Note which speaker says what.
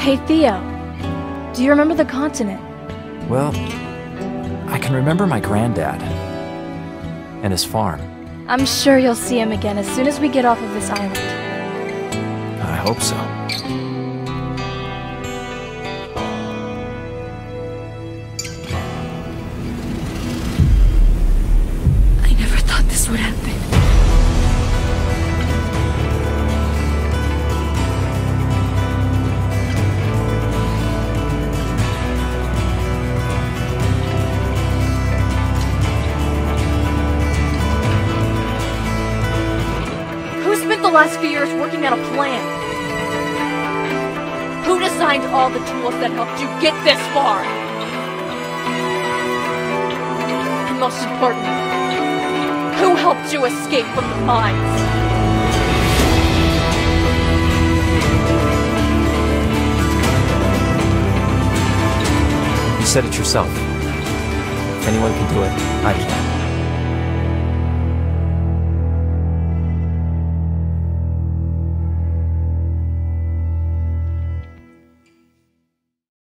Speaker 1: Hey, Theo. Do you remember the continent?
Speaker 2: Well, I can remember my granddad. And his farm.
Speaker 1: I'm sure you'll see him again as soon as we get off of this island.
Speaker 2: I hope so.
Speaker 1: I never thought this would happen. Spent the last few years working on a plan? Who designed all the tools that helped you get this far? And most importantly, who helped you escape from the mines?
Speaker 2: You said it yourself. If anyone can do it, I can.